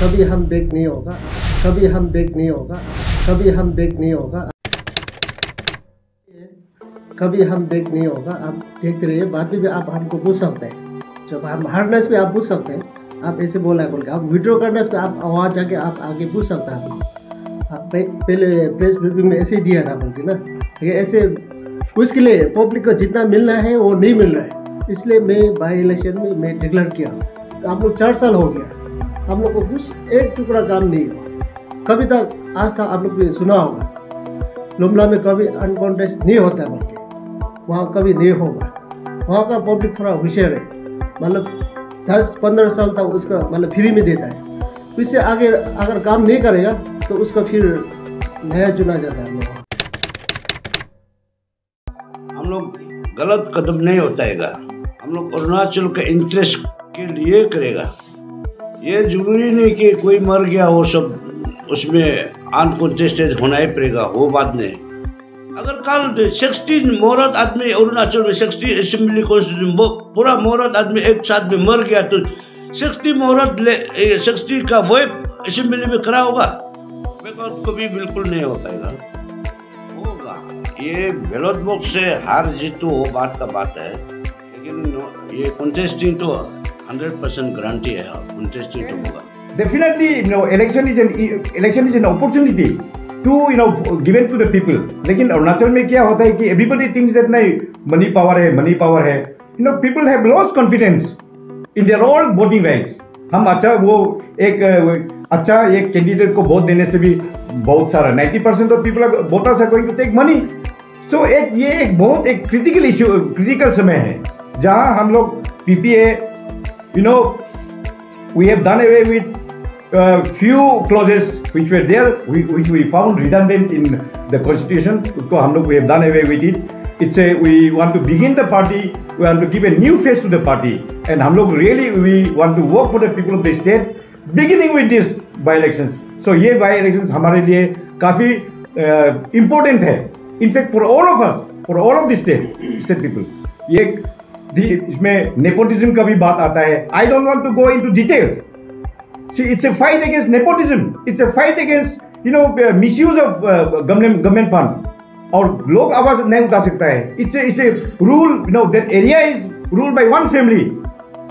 कभी हम बेक नहीं होगा, कभी हम बेक नहीं होगा, कभी हम बेक नहीं होगा। कभी हम बेक नहीं होगा, आप देखते रहिए, बाद में भी आप हमको पूछ सकते हैं। जब हम हार्डनेस पे आप पूछ सकते हैं, आप ऐसे बोला है बोल के, आप विड्रॉ करने पे आप वहाँ जाके आप आगे पूछ सकते हैं। आप पहले प्रेस ब्रीफिंग में ऐसे ही दिया था बोल के ना। ऐसे उसके लिए पब्लिक को जितना मिलना है, वो नहीं मिल रहा है। इसलिए मैं बाई इलेक्शन में, मैं डिक्लेयर किया। तो आप लोग चार साल हो गया। हम लोग को कुछ एक टुकड़ा काम नहीं हुआ। कभी तक आज तक आप लोग ने सुना होगा। लुमला में कभी अनकॉन्टेस्ट नहीं होता है बल्कि। वहाँ कभी नहीं होगा। वहाँ का पब्लिक थोड़ा होशियार है मतलब दस पंद्रह साल तक उसका मतलब फ्री में देता है। उससे आगे अगर काम नहीं करेगा तो उसका फिर नया चुना जाता है। हम लोग गलत कदम नहीं उठाएगा। हम लोग अरुणाचल के इंटरेस्ट के लिए करेगा। ये ज़रूरी नहीं कि कोई मर गया, वो सब उसमें अनकॉन्टेस्टेड होना ही पड़ेगा, वो बात नहीं। अगर कल सिक्सटीन मोहरत आदमी अरुणाचल में सिक्सटी असेंबली पूरा मोहरत आदमी एक साथ में मर गया तो सिक्सटी मोहरत सिक्सटी का वो असेंबली में खड़ा होगा? कभी बिल्कुल नहीं हो पाएगा। होगा। ये बैलट बॉक्स से हार जीत तो बात का बात है, लेकिन ये कॉन्टेस्टिंग तो हंड्रेड परसेंट गारंटी है कॉन्टेस्टिंग तो होगा Definitely, you know, election is an election is an opportunity to you know given to the people. लेकिन अरुणाचल में क्या होता है कि everybody thinks that नहीं money power है money power है you know people have lost confidence in their all voting rights. हम अच्छा वो एक अच्छा एक कैंडिडेट को वोट देने से भी बहुत सारा 90 percent of people voters are going to take money so एक ये एक बहुत एक क्रिटिकल इशू क्रिटिकल समय है जहाँ हम लोग PPA you know we have done away with uh, few clauses which were there which we found redundant in the constitution usko hum log we have done away with it it's a we want to begin the party we want to give a new face to the party and hum log really we want to work for the people of the state beginning with this by elections so ye by elections hamare liye kafi uh, important hai in fact for all of us for all of the state state people ye इसमें nepotism का भी बात आता है। I don't want to go into detail see it's a fight against nepotism it's a fight against you know misuse of of fund fund और लोग आवाज़ नहीं उठा सकता है। It's a it's a rule you know that area is rule by one family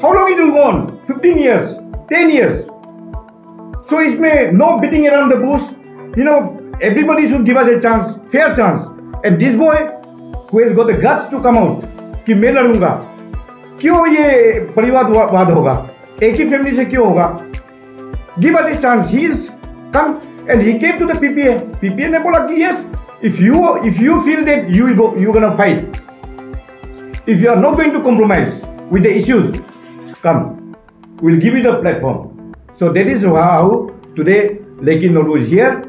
how long is you gone fifteen years ten years so इसमें no beating around the boss you know everybody should give us a chance fair chance and this boy who has the guts to come out कि मैं लड़ूँगा? क्यों ये परिवाद वाद होगा? एक ही family से क्यों होगा? Give us chance he is come and he came to the PPA PPA ने बोला कि yes if you if you feel that you go you gonna fight if you are not going to compromise with the issues come will give you the platform so that is how today लेकिन note was here